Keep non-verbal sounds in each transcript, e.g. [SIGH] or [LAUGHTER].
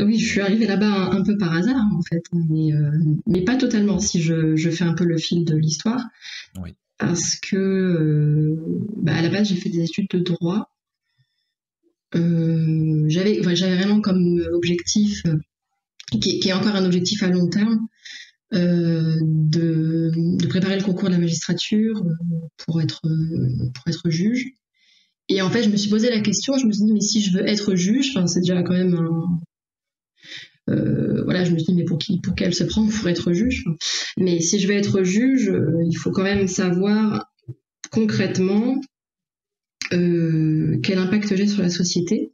oui, je suis arrivée là-bas un, peu par hasard, en fait, mais, mais pas totalement, si je, je, fais un peu le fil de l'histoire. Oui. Parce que, bah, à la base, j'ai fait des études de droit. j'avais, vraiment comme objectif, qui, qui, est encore un objectif à long terme, euh, de, de, préparer le concours de la magistrature euh, pour être, euh, pour être juge. Et en fait, je me suis posé la question, je me suis dit, mais si je veux être juge, enfin, c'est déjà quand même un, euh, voilà, je me suis dit, mais pour qui, pour qu'elle se prend pour être juge? Mais si je veux être juge, il faut quand même savoir concrètement euh, quel impact j'ai sur la société.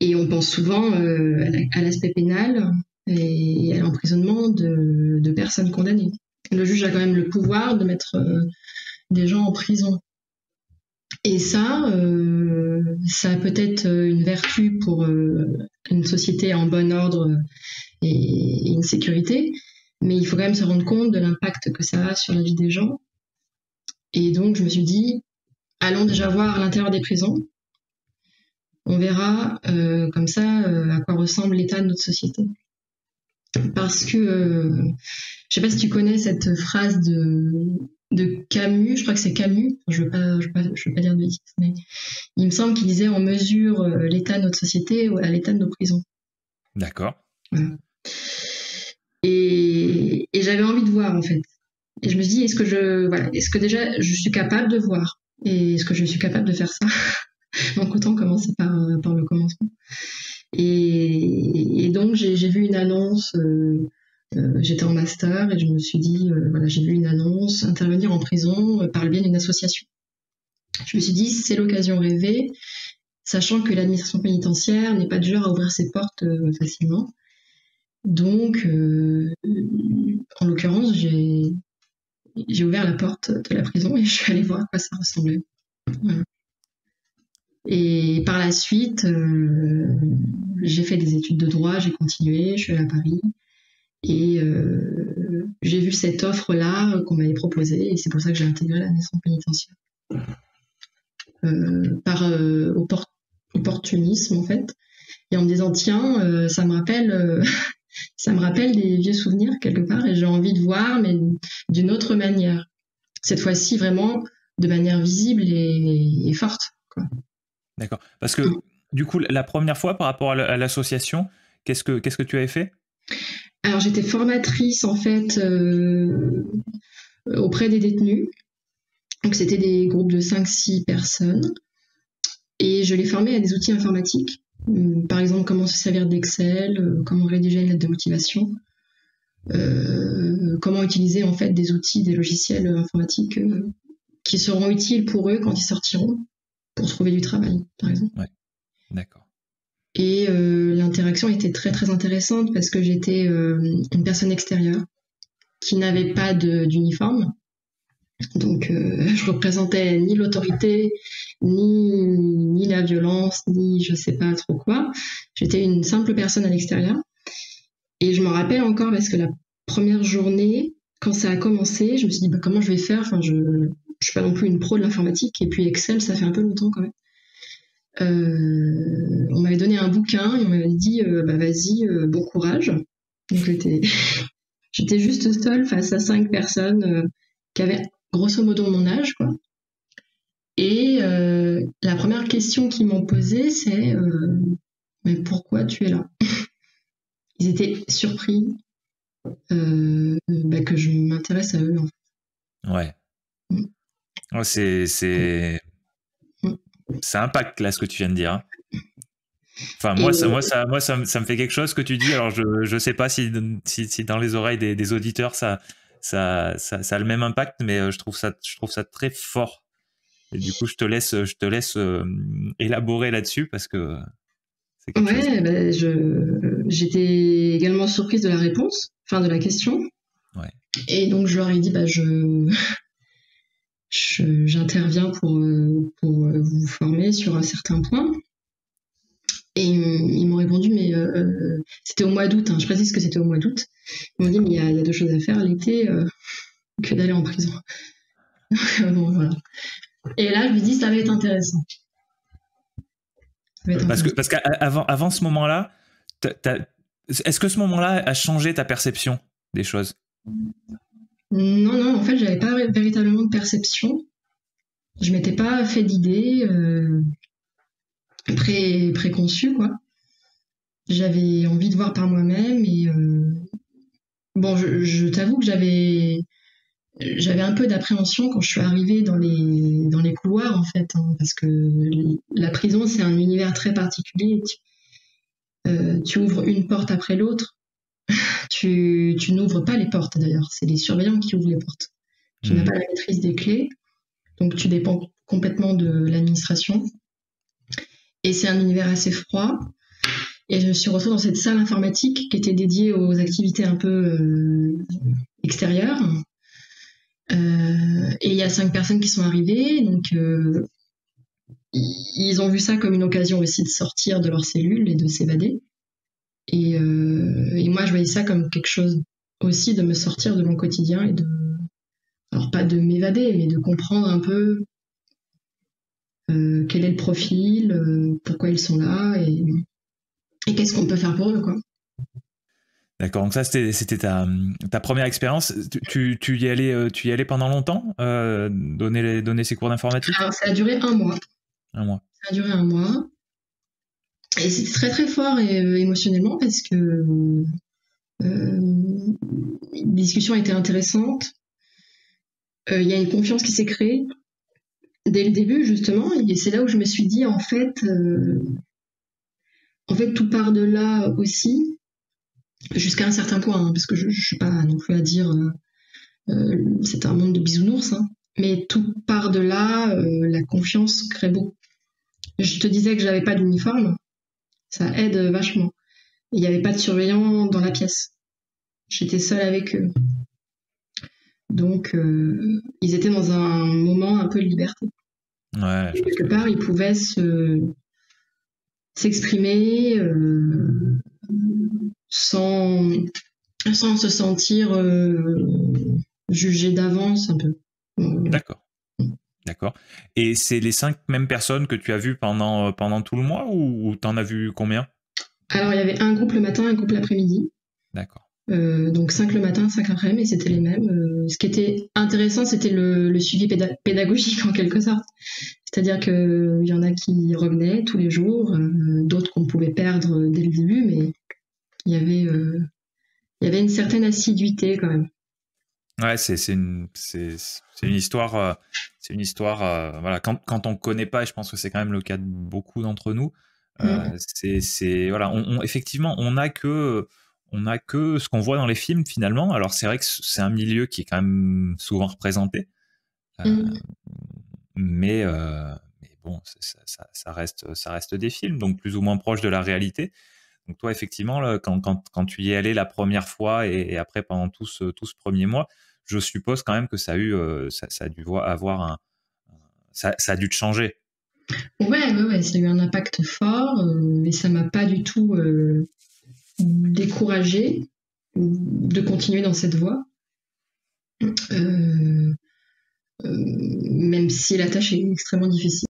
Et on pense souvent euh, à l'aspect pénal, et à l'emprisonnement de, personnes condamnées. Le juge a quand même le pouvoir de mettre euh, des gens en prison. Et ça, euh, ça a peut-être une vertu pour euh, une société en bon ordre et, une sécurité, mais il faut quand même se rendre compte de l'impact que ça a sur la vie des gens. Et donc, je me suis dit, allons déjà voir l'intérieur des prisons. On verra comme ça à quoi ressemble l'état de notre société parce que euh, je sais pas si tu connais cette phrase de, de Camus, je crois que c'est Camus, je ne veux, pas, veux, veux dire de bêtises, mais il me semble qu'il disait on mesure euh, l'état de notre société à l'état de nos prisons. D'accord. Et, et j'avais envie de voir en fait. Et je me dis, est-ce que je, voilà, est-ce que déjà je suis capable de voir? Et est-ce que je suis capable de faire ça? [LAUGHS] Donc autant commencer par, par le commencement. Et, donc j'ai vu une annonce, euh, euh, j'étais en master et je me suis dit, euh, voilà, j'ai vu une annonce, intervenir en prison par le biais d'une association. Je me suis dit, c'est l'occasion rêvée, sachant que l'administration pénitentiaire n'est pas du genre à ouvrir ses portes facilement. Donc, en l'occurrence, j'ai ouvert la porte de la prison et [LAUGHS] je suis allée voir à quoi ça ressemblait. Et par la suite, euh, j'ai fait des études de droit, j'ai continué, je suis allée à Paris. Et euh, j'ai vu cette offre-là qu'on m'avait proposée, et c'est pour ça que j'ai intégré la naissance pénitentiaire. Euh, par opportunisme, en fait. Et en me disant, tiens, ça me rappelle. [LAUGHS] ça me rappelle des vieux souvenirs quelque part et j'ai envie de voir, mais d'une autre manière. Cette fois-ci, vraiment de manière visible et, et forte. D'accord. Parce que du coup, la première fois par rapport à l'association, qu'est-ce que qu'est-ce que tu avais fait? Alors j'étais formatrice en fait euh, auprès des détenus. Donc c'était des groupes de 5-6 personnes. Et je les formais à des outils informatiques. Mmh, par exemple, comment se servir d'Excel, euh, comment rédiger une lettre de motivation, euh, comment utiliser en fait des outils, des logiciels informatiques qui seront utiles pour eux quand ils sortiront pour trouver du travail, par exemple. Ouais. D'accord. Et euh, l'interaction était très très intéressante parce que j'étais euh, une personne extérieure qui n'avait pas d'uniforme. Donc euh, [LAUGHS] je représentais ni l'autorité, ni, la violence, ni je sais pas trop quoi. J'étais une simple personne à l'extérieur. Et je me rappelle encore parce que la première journée, quand ça a commencé, je me suis dit bah, comment je vais faire? Enfin, je je suis pas non plus une pro de l'informatique et puis Excel ça fait un peu longtemps quand même. Euh, on m'avait donné un bouquin et on m'avait dit euh, bah vas-y euh, bon courage. Donc j'étais [LAUGHS] j'étais juste seule face à cinq personnes qui avaient grosso modo mon âge quoi. Et la première question qu'ils m'ont posée c'est mais pourquoi tu es là? [LAUGHS] Ils étaient surpris bah, que je m'intéresse à eux en fait. Ouais. Mm c'est, c'est, ça impacte là ce que tu viens de dire. Hein. Enfin, moi, ça, moi, ça, moi ça, ça, me fait quelque chose que tu dis. Alors, je ne sais pas si, si, si, dans les oreilles des, des auditeurs, ça, ça, ça, ça, a le même impact, mais euh, je trouve ça, je trouve ça très fort. Et du coup, je te laisse, je te laisse euh, élaborer là-dessus parce que ouais, bah, j'étais également surprise de la réponse, enfin de la question. Ouais. Et donc, je leur ai dit, bah, je, [LAUGHS] j'interviens pour, euh, euh, former sur un certain point. Et ils m'ont répondu, mais euh, c'était au mois d'août, hein, je précise que c'était au mois d'août. Ils m'ont dit, mais il y, a, deux choses à faire l'été que d'aller en prison. [LAUGHS] Et là, je me dis, ça va être intéressant. parce que parce qu'avant avant ce moment-là, est-ce que ce moment-là a changé ta perception des choses? Non, non, en fait, j'avais pas véritablement de perception. Je m'étais pas fait d'idées euh, pré préconçues, quoi. J'avais envie de voir par moi-même et euh, bon, je, t'avoue que j'avais j'avais un peu d'appréhension quand je suis arrivée dans les dans les couloirs en fait, hein, parce que la prison c'est un univers très particulier. Euh, tu ouvres une porte après l'autre. [LAUGHS] tu, tu n'ouvres pas les portes d'ailleurs, c'est les surveillants qui ouvrent les portes. Tu n'as hmm. pas la maîtrise des clés, donc tu dépends complètement de l'administration. Et c'est un univers assez froid. Et je me suis retrouvée dans cette salle informatique qui était dédiée aux activités un peu euh, extérieures. Euh, et il y a cinq personnes qui sont arrivées, donc ils ont vu ça comme une occasion aussi de sortir de leur cellule et de s'évader. Et, euh, et, moi, je voyais ça comme quelque chose aussi de me sortir de mon quotidien et de, pas de m'évader, mais de comprendre un peu euh, quel est le profil, euh, pourquoi ils sont là et, et qu'est-ce qu'on peut faire pour eux, quoi. D'accord, donc ça c'était ta, ta, première expérience. Tu, tu, y allais, tu y allais pendant longtemps, euh, donner, donner ces cours d'informatique? Alors ça a duré un mois. Un mois. Ça a duré un mois. Et c'était très très fort et, euh, émotionnellement parce que euh, la discussion était Euh, il y a une confiance qui s'est créée dès le début justement et c'est là où je me suis dit en fait en fait tout part de là aussi jusqu'à un certain point hein, parce que je, ne suis pas non plus à dire c'est un monde de bisounours hein, mais tout part de là la confiance crée beau je te disais que je n'avais pas d'uniforme. Ça aide vachement. Il n'y avait pas de surveillant dans la pièce. J'étais seule avec eux. Donc, euh, ils étaient dans un moment un peu de liberté. Ouais, quelque part, ils pouvaient se s'exprimer euh, sans, sans se sentir euh, jugé d'avance un peu. D'accord. D'accord. Et c'est les cinq mêmes personnes que tu as vues pendant, euh, pendant tout le mois ou, tu en as vu combien? Alors, il y avait un groupe le matin, un groupe l'après-midi. D'accord. Euh, donc cinq le matin, cinq l'après-midi, mais c'était les mêmes. Euh, ce qui était intéressant, c'était le, suivi pédagogique en quelque sorte. C'est-à-dire qu'il y en a qui revenaient tous les jours, d'autres qu'on pouvait perdre dès le début, mais il y avait, il y avait une certaine assiduité quand même. Ouais, c'est une, une histoire, euh, c'est une histoire, euh, voilà, quand, quand on connaît pas, et je pense que c'est quand même le cas de beaucoup d'entre nous, euh, mmh. c'est, voilà, on, effectivement, on n'a que, on a que ce qu'on voit dans les films finalement. Alors c'est vrai que c'est un milieu qui est quand même souvent représenté, mmh. mais, mais bon, ça, ça, reste, ça reste des films, donc plus ou moins proche de la réalité. Donc toi, effectivement, quand, quand, quand, tu y es allé la première fois et, après pendant tout ce, tout ce premier mois, je suppose quand même que ça a eu, euh, ça, ça, a dû avoir un, ça, ça, a dû te changer. Ouais, ouais, ouais, ça a eu un impact fort, euh, mais ça m'a pas du tout euh, découragé de continuer dans cette voie. même si la tâche est extrêmement difficile.